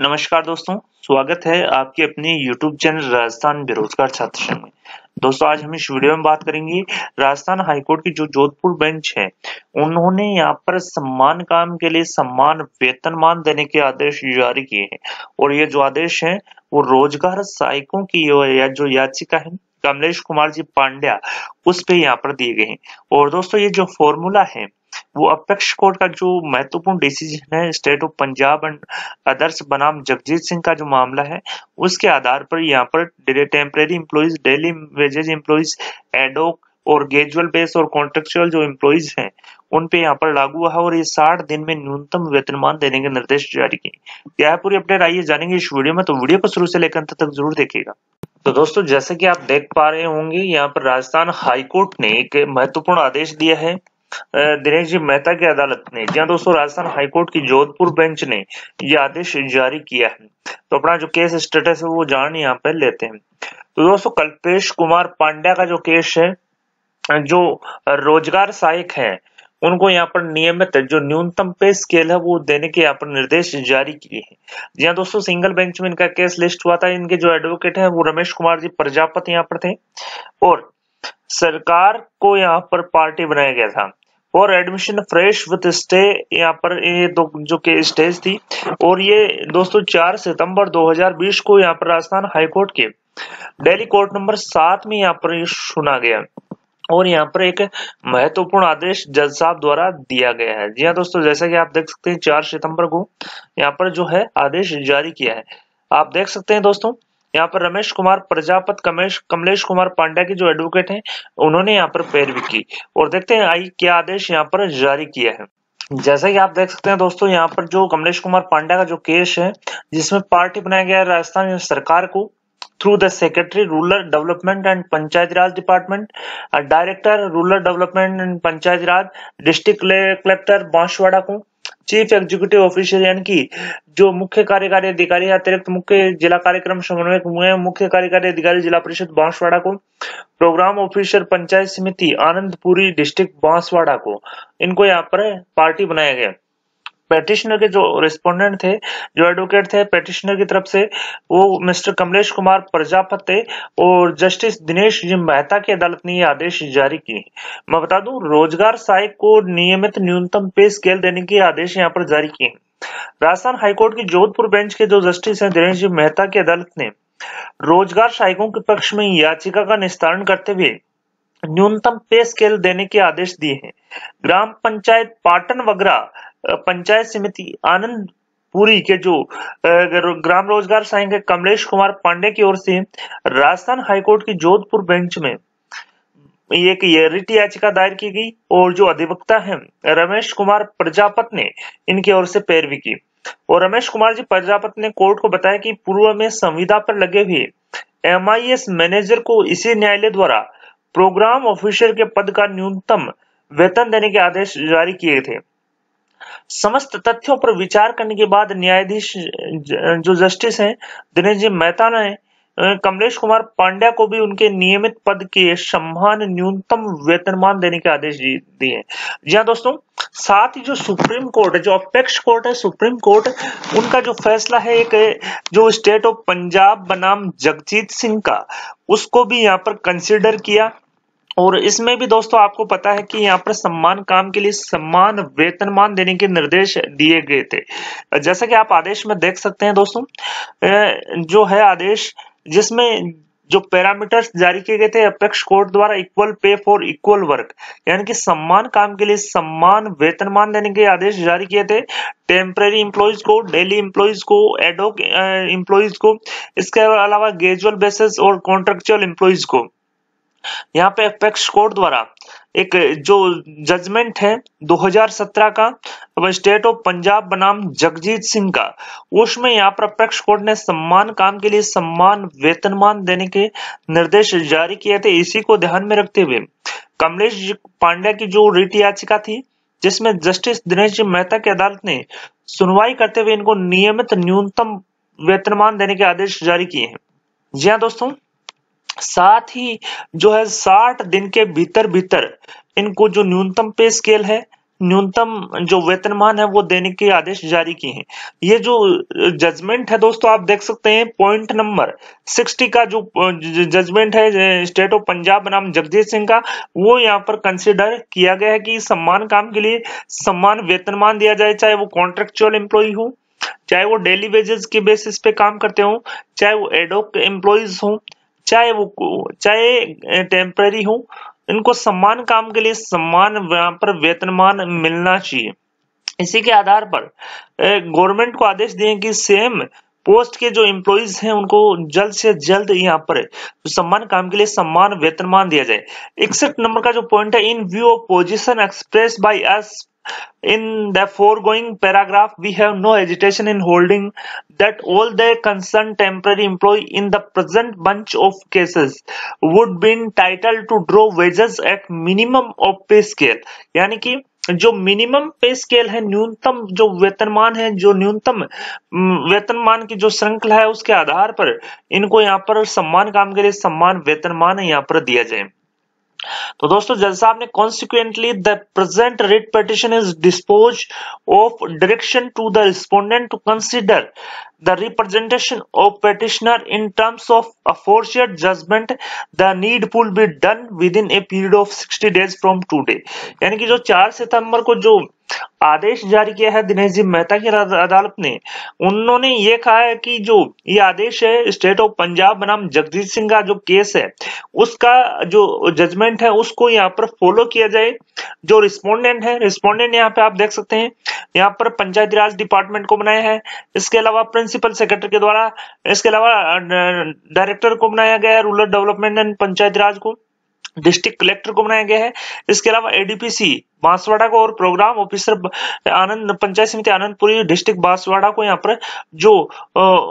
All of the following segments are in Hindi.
नमस्कार दोस्तों, स्वागत है आपके अपने YouTube चैनल राजस्थान बेरोजगार छात्र संघ में। दोस्तों, आज हम इस वीडियो में बात करेंगे राजस्थान हाईकोर्ट की जो जोधपुर बेंच है, उन्होंने यहाँ पर सम्मान काम के लिए सम्मान वेतनमान देने के आदेश जारी किए हैं। और ये जो आदेश है, वो रोज़गार सहायकों की या जो याचिका है, कमलेश कुमार जी पांड्या, उस पे यहाँ पर दिए गए हैं। और दोस्तों, ये जो फॉर्मूला है वो अपेक्ष कोर्ट का जो महत्वपूर्ण डिसीज़न है state of Punjab and others बनाम जगजीत सिंह का जो मामला है, उसके आधार पर यहाँ पर temporary employees daily wages employees ad hoc casual base और कॉन्ट्रेक्चुअल जो एम्प्लॉइज हैं, उन पे यहाँ पर लागू हुआ है और ये साठ दिन में न्यूनतम वेतनमान देने के निर्देश जारी किए क्या है पूरी अपडेट आइए जानेंगे इस वीडियो में तो वीडियो को शुरू से लेकर अंत तक ज़रूर देखिएगा। तो दोस्तों, जैसे कि आप देख पा रहे होंगे, यहाँ पर राजस्थान हाईकोर्ट ने एक महत्वपूर्ण आदेश दिया है। दिनेश जी, मेहता की अदालत ने जहाँ दोस्तों राजस्थान हाईकोर्ट की जोधपुर बेंच ने यह आदेश जारी किया है। तो अपना जो केस स्टेटस है, वो जान यहाँ पे लेते हैं। तो दोस्तों, कल्पेश कुमार पांड्या का जो केस है, जो रोज़गार सहायक है, उनको यहाँ पर नियमित जो न्यूनतम पे स्केल है, वो देने के यहाँ पर निर्देश जारी किए हैं। जी हाँ दोस्तों, सिंगल बेंच में इनका केस लिस्ट हुआ था, इनके जो एडवोकेट हैं, वो रमेश कुमार जी प्रजापत यहाँ पर थे। और सरकार को यहाँ पर पार्टी बनाया गया था। और एडमिशन फ्रेश विद स्टे यहाँ पर ये दो जो के स्टेज थी। और ये दोस्तों 4 सितंबर 2020 को यहाँ पर राजस्थान हाईकोर्ट के डेली कोर्ट नंबर सात में यहाँ पर सुना गया। और यहाँ पर एक महत्वपूर्ण आदेश जज साहब द्वारा दिया गया है। जी हाँ दोस्तों, जैसा कि आप देख सकते हैं, चार सितंबर को यहाँ पर जो है आदेश जारी किया है। आप देख सकते हैं दोस्तों यहाँ पर रमेश कुमार, प्रजापत कमेश, कमलेश कुमार पांड्या के जो एडवोकेट हैं, उन्होंने यहाँ पर पैरवी की। और देखते हैं आई क्या आदेश यहाँ पर जारी किया है। जैसा कि आप देख सकते हैं दोस्तों, यहाँ पर जो कमलेश कुमार पांड्या का जो केस है, जिसमें पार्टी बनाया गया है राजस्थान सरकार को through the secretary rural development and Panchayat Raj department director rural development and Panchayat Raj district collector Banswara को चीफ एग्जीक्यूटिव ऑफिसर यानी कि जो मुख्य कार्यकारी अधिकारी अतिरिक्त मुख्य जिला कार्यक्रम समन्वयक मुख्य कार्यकारी अधिकारी जिला परिषद बांसवाड़ा को, प्रोग्राम ऑफिसर पंचायत समिति आनंदपुरी डिस्ट्रिक्ट बांसवाड़ा को, इनको यहाँ पर पार्टी बनाया गया। पेटिशनर के जो रिस्पोंडेंट थे, जो एडवोकेट थे पेटिशनर की तरफ़ से, वो मिस्टर कमलेश कुमार प्रजापत और जस्टिस दिनेश जी मेहता की अदालत ने ये आदेश जारी किए मैं बता दूँ, रोज़गार सहायक को नियमित न्यूनतम पे स्केल देने के आदेश यहाँ पर जारी किए राजस्थान हाईकोर्ट की जोधपुर बेंच के जो जस्टिस हैं, दिनेश जी मेहता की अदालत ने रोज़गार सहायकों के पक्ष में याचिका का निस्तारण करते हुए न्यूनतम पे स्केल देने के आदेश दिए हैं। ग्राम पंचायत पाटन वगरा पंचायत समिति आनंद पुरी के जो ग्राम रोज़गार सहायक कमलेश कुमार पांडे की ओर से राजस्थान हाईकोर्ट की जोधपुर बेंच में एक रिट याचिका दायर की गई और जो अधिवक्ता हैं, रमेश कुमार प्रजापत ने इनकी ओर से पैरवी की। और रमेश कुमार जी प्रजापत ने कोर्ट को बताया कि पूर्व में संविदा पर लगे हुए एमआईएस मैनेजर को इसी न्यायालय द्वारा प्रोग्राम ऑफिसर के पद का न्यूनतम वेतन देने के आदेश जारी किए थे। समस्त तथ्यों पर विचार करने के बाद न्यायाधीश जो जस्टिस हैं, दिनेश जी मेहता ने कमलेश कुमार पांड्या को भी उनके नियमित पद के सम्मान न्यूनतम वेतनमान देने के आदेश दिए जी हाँ दोस्तों, साथ ही जो सुप्रीम कोर्ट है, जो अपेक्ष कोर्ट है, सुप्रीम कोर्ट, उनका जो फैसला है एक, जो स्टेट ऑफ़ पंजाब बनाम जगजीत सिंह का, उसको भी यहाँ पर कंसिडर किया। और इसमें भी दोस्तों आपको पता है कि यहाँ पर सम्मान काम के लिए सम्मान, वेतनमान देने के निर्देश दिए गए थे। जैसा कि आप आदेश में देख सकते हैं दोस्तों जो है आदेश, जिसमें जो पैरामीटर्स जारी किए गए थे, अपेक्ष कोर्ट द्वारा equal pay for equal work यानी कि सम्मान काम के लिए सम्मान, वेतनमान देने के आदेश जारी किए थे। टेम्पररी इंप्लॉइज को डेली इंप्लॉइज को एडोक इंप्लॉइज को, इसके अलावा गेजुअल बेसिस और कॉन्ट्रेक्चुअल इंप्लॉइज को। यहाँ पे अपेक्स कोर्ट द्वारा एक, जो जजमेंट है 2017 का स्टेट ऑफ़ पंजाब बनाम जगजीत सिंह का, उसमें यहाँ पर अपेक्ष कोर्ट ने सम्मान, काम के लिए सम्मान, वेतनमान देने के निर्देश जारी किए थे, इसी को ध्यान में रखते हुए। कमलेश पांड्या की जो रिट याचिका थी, जिसमें जस्टिस दिनेश जी मेहता की अदालत ने सुनवाई करते हुए इनको नियमित न्यूनतम वेतनमान देने के आदेश जारी किए हैं। जी हाँ दोस्तों साथ ही जो है साठ दिन के भीतर भीतर इनको जो न्यूनतम पे स्केल है, न्यूनतम जो वेतनमान है वो देने के आदेश जारी किए हैं। ये जो जजमेंट है दोस्तों, आप देख सकते हैं पॉइंट नंबर 60 का जो जजमेंट है स्टेट ऑफ़ पंजाब बनाम जगदीश सिंह का, वो यहाँ पर कंसिडर किया गया है कि सम्मान काम के लिए सम्मान वेतनमान दिया जाए, चाहे वो कॉन्ट्रेक्चुअल एम्प्लॉय हो, चाहे वो डेली वेजेस के बेसिस पे काम करते हो, चाहे वो एडोक एम्प्लॉयज़ हो चाहे वो चाहे टेम्पररी हो, इनको सम्मान काम के लिए सम्मान यहाँ पर वेतनमान मिलना चाहिए। इसी के आधार पर गवर्नमेंट को आदेश दिए कि सेम पोस्ट के जो एम्प्लॉइज हैं उनको जल्द से जल्द यहाँ पर सम्मान काम के लिए सम्मान वेतनमान दिया जाए इकसठ नंबर का जो पॉइंट है in view of position express by as In the foregoing paragraph, we have no hesitation in holding that all the concerned temporary employee in the present bunch of cases would be entitled to draw wages at minimum of pay scale. यानी कि जो मिनिमम पे स्केल है, न्यूनतम जो वेतनमान है, जो न्यूनतम वेतनमान की जो श्रृंखला है, उसके आधार पर इनको यहाँ पर सम्मान काम के लिए सम्मान, वेतनमान यहाँ पर दिया जाए। तो दोस्तों, जज साहब ने consequently the present writ petition is dispose of direction to the respondent to consider the representation of petitioner in terms of aforesaid judgement the needful be done within a period of sixty days from today यानी कि जो 4 सितंबर को जो आदेश जारी किया है दिनेश जी मेहता की अदालत ने। उन्होंने ये कहा है कि जो ये आदेश है स्टेट ऑफ़ पंजाब बनाम जगदीश सिंह का जो केस है, उसका जो जजमेंट है, उसको यहाँ पर फॉलो किया जाए। जो रिस्पोंडेंट है रिस्पोंडेंट यहाँ पे आप देख सकते हैं, यहाँ पर पंचायती राज डिपार्टमेंट को बनाया है। इसके अलावा प्रिंसिपल सेक्रेटरी के द्वारा, इसके अलावा डायरेक्टर को बनाया गया है rural development and Panchayati Raj को। डिस्ट्रिक्ट कलेक्टर को बनाया गया है। इसके अलावा एडीपीसी बांसवाड़ा को और प्रोग्राम ऑफिसर आनंद, पंचायत समिति आनंदपुरी डिस्ट्रिक्ट बांसवाड़ा को यहाँ पर जो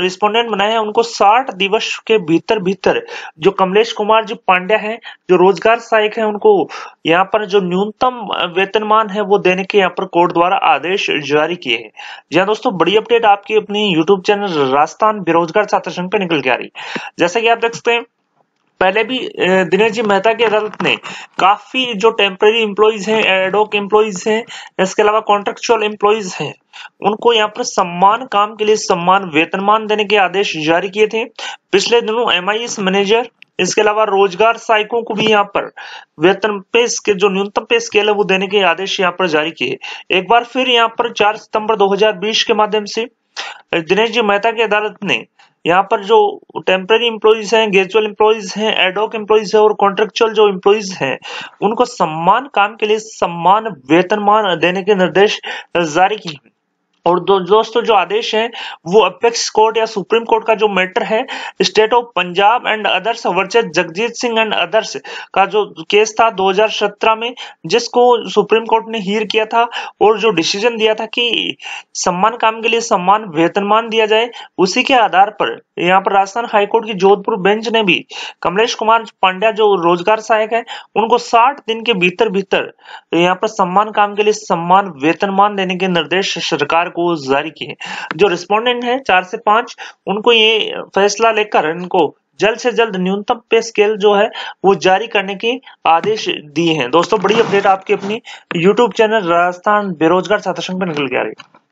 रिस्पोंडेंट बनाए हैं, उनको 60 दिवस के भीतर भीतर जो कमलेश कुमार जी पांड्या हैं, जो रोज़गार सहायक है, उनको यहाँ पर जो न्यूनतम वेतनमान है, वो देने के यहाँ पर कोर्ट द्वारा आदेश जारी किए हैं। जी हाँ दोस्तों, बड़ी अपडेट आपकी अपनी यूट्यूब चैनल राजस्थान बेरोजगार छात्र संघ पर निकल के आ रही जैसा कि आप देख सकते हैं पहले भी दिनेश जी मेहता की अदालत ने काफ़ी जो टेम्पररी एम्प्लॉयज़ हैं एडोक एम्प्लॉयज़ हैं, इसके अलावा कॉन्ट्रेक्चुअल एम्प्लॉयज़ हैं, उनको यहाँ पर सम्मान, काम के लिए सम्मान, वेतनमान देने के आदेश जारी किए थे। पिछले दिनों एमआईएस मैनेजर इसके अलावा रोज़गार सहायकों को भी यहाँ पर वेतन पे के जो न्यूनतम पे स्केल है, वो देने के आदेश यहाँ पर जारी किए। एक बार फिर यहाँ पर 4 सितंबर 2020 के माध्यम से दिनेश जी मेहता की अदालत ने यहाँ पर जो टेम्पररी एम्प्लॉयज़ हैं ग्रेजुअल एम्प्लॉयज़ हैं एडोक एम्प्लॉयज़ हैं और कॉन्ट्रेक्चुअल जो एम्प्लॉयज़ हैं, उनको सम्मान, काम के लिए सम्मान, वेतनमान देने के निर्देश जारी किए और दो, दोस्तों जो आदेश है वो अपेक्स कोर्ट या सुप्रीम कोर्ट का जो मैटर है state of Punjab and others versus Jagjit Singh and others का जो केस था 2017 में जिसको सुप्रीम कोर्ट ने हीर किया था और जो डिसीज़न दिया था कि सम्मान काम के लिए सम्मान वेतनमान दिया जाए उसी के आधार पर यहाँ पर राजस्थान हाईकोर्ट की जोधपुर बेंच ने भी कमलेश कुमार पांड्या जो रोज़गार सहायक है उनको साठ दिन के भीतर भीतर यहाँ पर सम्मान काम के लिए सम्मान वेतनमान देने के निर्देश सरकार को जारी किए जो रिस्पोंडेंट है, चार से पाँच, उनको ये फैसला लेकर इनको जल्द से जल्द न्यूनतम पे स्केल जो है, वो जारी करने के आदेश दिए हैं। दोस्तों, बड़ी अपडेट आपकी अपनी यूट्यूब चैनल राजस्थान बेरोजगार छात्र संघ पर निकल के आ रही है।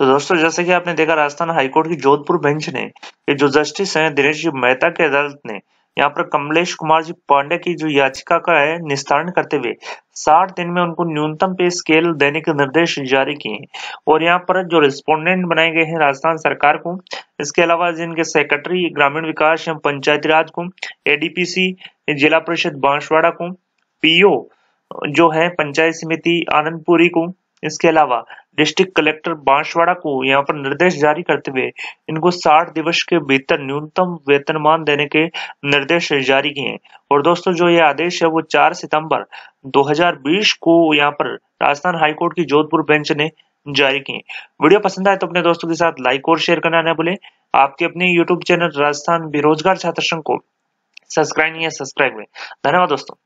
तो दोस्तों, जैसे कि आपने देखा, राजस्थान हाईकोर्ट की जोधपुर बेंच ने जो जस्टिस हैं, दिनेश मेहता के अदालत ने यहाँ पर कमलेश कुमार जी पांडे की जो याचिका का है, निस्तारण करते हुए साठ दिन में उनको न्यूनतम पे स्केल देने के निर्देश जारी किए और यहाँ पर जो रिस्पोंडेंट बनाए गए हैं राजस्थान सरकार को, इसके अलावा जिनके सेक्रेटरी ग्रामीण विकास एवं पंचायती राज को एडीपीसी जिला परिषद बांसवाड़ा को पीओ जो है, पंचायत समिति, आनंदपुरी को इसके अलावा डिस्ट्रिक्ट कलेक्टर बांसवाड़ा को यहाँ पर निर्देश जारी करते हुए, इनको 60 दिवस के भीतर न्यूनतम वेतनमान देने के निर्देश जारी किए और दोस्तों, जो ये आदेश है, वो 4 सितंबर 2020 को यहाँ पर राजस्थान हाईकोर्ट की जोधपुर बेंच ने जारी किए वीडियो पसंद आए तो अपने दोस्तों के साथ लाइक और शेयर करना न भूले। आपके अपने यूट्यूब चैनल राजस्थान बेरोजगार छात्र संघ को सब्सक्राइब नहीं है सब्सक्राइब में धन्यवाद दोस्तों।